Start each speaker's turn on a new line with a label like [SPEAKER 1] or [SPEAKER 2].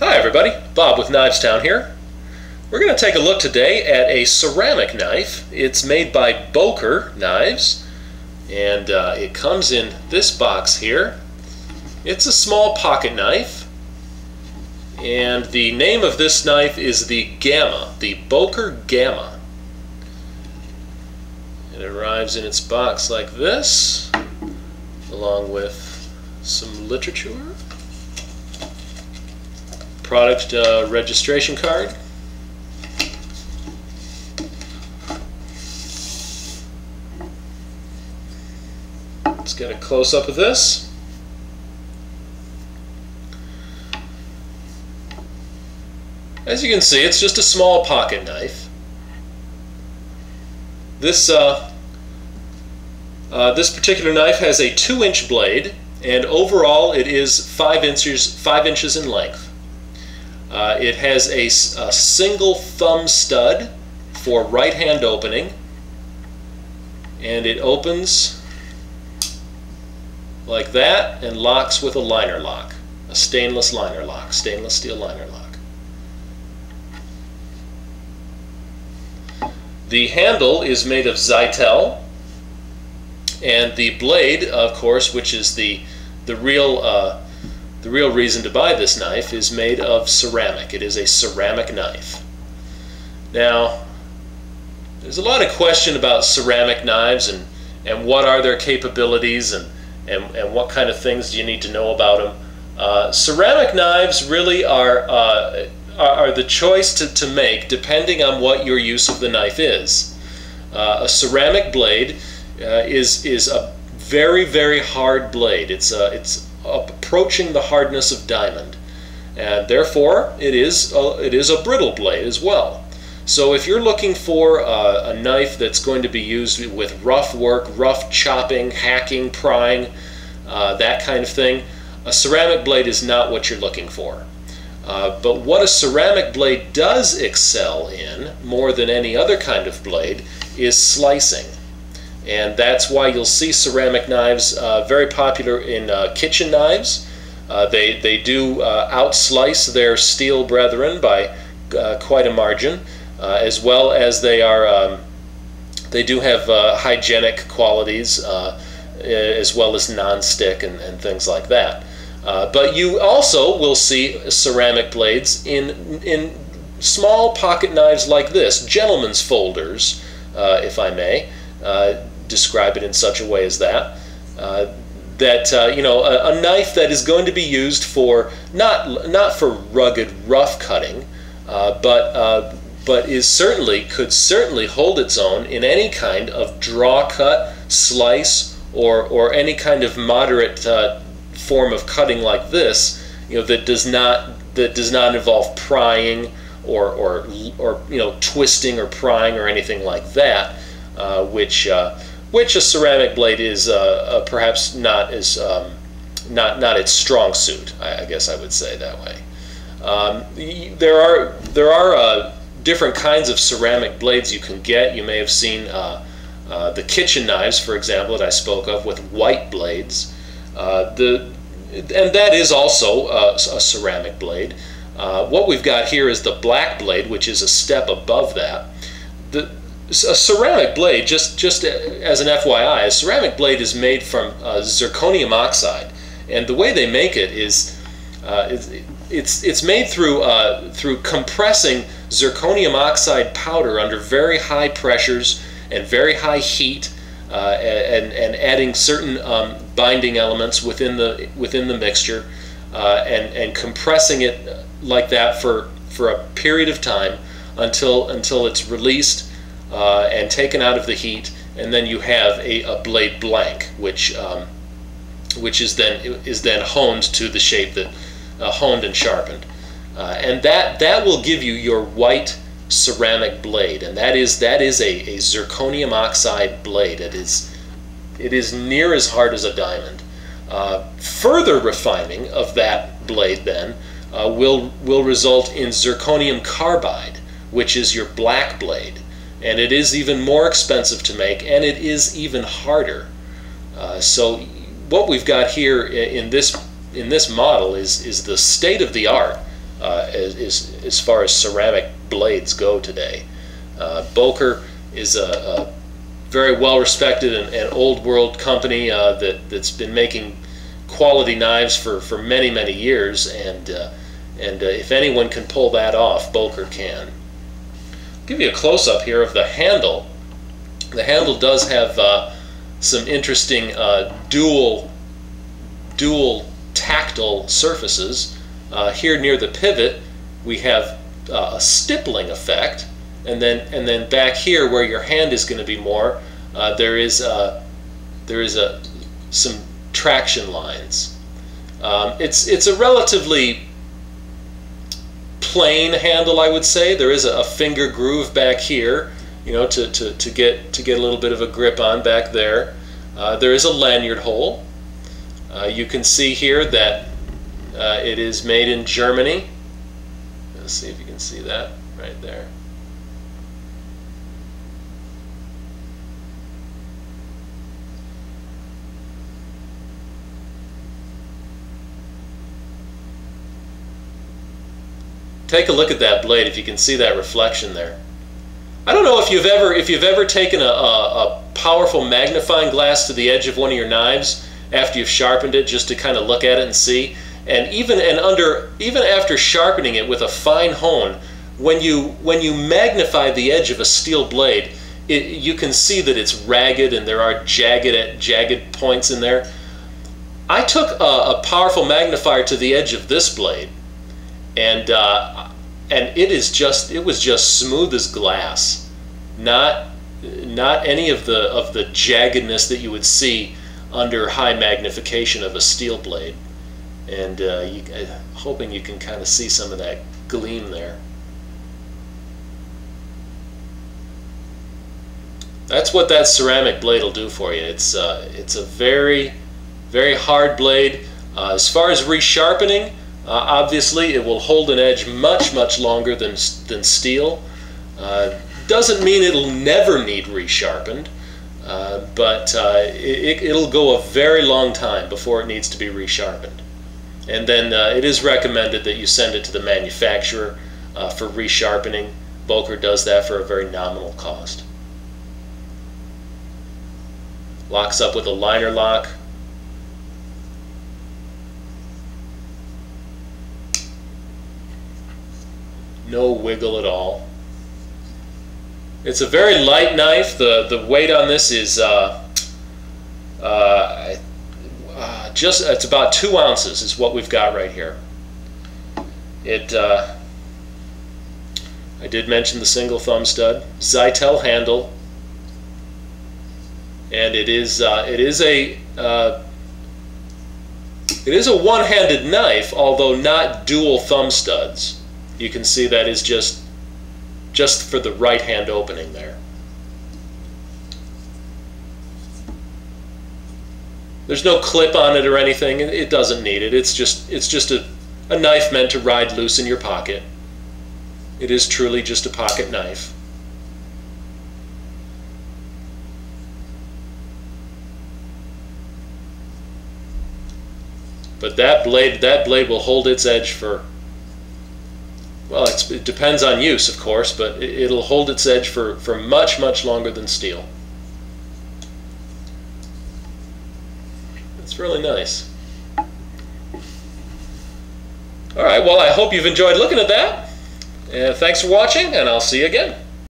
[SPEAKER 1] Hi everybody, Bob with Knivestown here. We're going to take a look today at a ceramic knife. It's made by Boker Knives and uh, it comes in this box here. It's a small pocket knife and the name of this knife is the Gamma, the Boker Gamma. It arrives in its box like this along with some literature product uh, registration card. Let's get a close-up of this. As you can see, it's just a small pocket knife. This, uh, uh, this particular knife has a 2-inch blade, and overall it is 5 inches, five inches in length. Uh, it has a, a, single thumb stud for right hand opening and it opens like that and locks with a liner lock, a stainless liner lock, stainless steel liner lock. The handle is made of Zytel and the blade, of course, which is the, the real uh, the real reason to buy this knife is made of ceramic. It is a ceramic knife. Now, there's a lot of question about ceramic knives and, and what are their capabilities and, and, and what kind of things do you need to know about them. Uh, ceramic knives really are, uh, are, the choice to, to make depending on what your use of the knife is. Uh, a ceramic blade uh, is, is a very, very hard blade. It's, a, it's approaching the hardness of diamond. And therefore, it is a, it is a brittle blade as well. So if you're looking for a, a knife that's going to be used with rough work, rough chopping, hacking, prying, uh, that kind of thing, a ceramic blade is not what you're looking for. Uh, but what a ceramic blade does excel in, more than any other kind of blade, is slicing. And that's why you'll see ceramic knives uh, very popular in uh, kitchen knives. Uh, they, they do uh, outslice their steel brethren by uh, quite a margin, uh, as well as they are um, they do have hygienic qualities as well as non-stick and, and things like that. but you also will see ceramic blades in in small pocket knives like this, gentlemen's folders, if I may. Uh, describe it in such a way as that. Uh, that uh, you know a, a, knife that is going to be used for not not for rugged rough cutting, uh, but uh, but is certainly could certainly hold its own in any kind of draw cut, slice, or or any kind of moderate uh, form of cutting like this. You know that does not that does not involve prying or or or you know twisting or prying or anything like that, uh, which uh, which a ceramic blade is uh, uh, perhaps not as um, not not its strong suit. I, I, guess I would say that way. Um, there are there are uh, different kinds of ceramic blades you can get. You may have seen uh, uh, the kitchen knives, for example, that I spoke of with white blades. Uh, the and that is also a, a ceramic blade. what we've got here is the black blade, which is a step above that. The, a ceramic blade, just, just as an FYI, a ceramic blade is made from uh, zirconium oxide. And the way they make it is uh, it's, it's, made through, uh, through compressing zirconium oxide powder under very high pressures and very high heat uh, and, and adding certain um, binding elements within the, within the mixture uh, and, and compressing it like that for, for a period of time until, until it's released uh, and taken out of the heat, and then you have a, a blade blank, which um, which is then is then honed to the shape that uh, honed and sharpened, uh, and that that will give you your white ceramic blade, and that is that is a, a zirconium oxide blade. It is it is near as hard as a diamond. Uh, further refining of that blade then uh, will will result in zirconium carbide, which is your black blade and it is even more expensive to make and it is even harder. Uh, so what we've got here in this in this model is is the state of the art uh, as, as far as ceramic blades go today. Uh, Boker is a, a very well respected and, and, old world company uh, that, that's been making quality knives for, for many, many years. And, uh, and uh, if anyone can pull that off, Boker can. Give you a close up here of the handle. The handle does have uh, some interesting uh, dual, dual tactile surfaces. Uh, here near the pivot, we have a stippling effect and then and then back here where your hand is going to be more, uh, there is a, there is a some traction lines. Um, it's it's a relatively plain handle, I would say. There is a, a, finger groove back here, you know, to, to, to get to get a little bit of a grip on back there. Uh, there is a lanyard hole. Uh, you can see here that uh, it is made in Germany. Let's see if you can see that right there. Take a look at that blade if you can see that reflection there. I don't know if you've ever if you've ever taken a, a, a, powerful magnifying glass to the edge of one of your knives after you've sharpened it just to kind of look at it and see. And even and under even after sharpening it with a fine hone, when you when you magnify the edge of a steel blade, it, you can see that it's ragged and there are jagged jagged points in there. I took a, a powerful magnifier to the edge of this blade and uh, and it is just it was just smooth as glass, not not any of the of the jaggedness that you would see under high magnification of a steel blade, and uh, you, uh, hoping you can kind of see some of that gleam there. That's what that ceramic blade will do for you. It's uh, it's a very very hard blade. Uh, as far as resharpening, uh, obviously, it will hold an edge much, much longer than, than steel. Uh, doesn't mean it'll never need resharpened, uh, but uh, it, it'll go a very long time before it needs to be resharpened. And then uh, it is recommended that you send it to the manufacturer uh, for resharpening. Boker does that for a very nominal cost. Locks up with a liner lock. No wiggle at all. It's a very light knife. The, the weight on this is uh, uh, uh, just, it's about two ounces is what we've got right here. It, uh, I did mention the single thumb stud, Zytel handle, and it is, uh, it is a, it is a one-handed knife, although not dual thumb studs you can see that is just just for the right hand opening there. There's no clip on it or anything. It doesn't need it. It's just it's just a, a knife meant to ride loose in your pocket. It is truly just a pocket knife. But that blade that blade will hold its edge for well, it depends on use, of course, but it, will hold its edge for, for much, much longer than steel. It's really nice. All right, well, I hope you've enjoyed looking at that. Uh, thanks for watching, and I'll see you again.